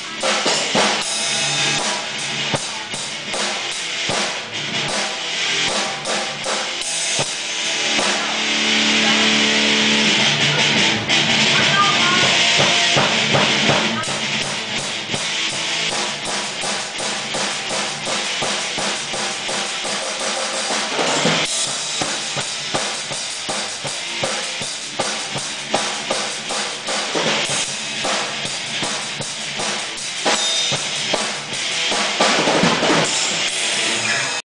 Yes.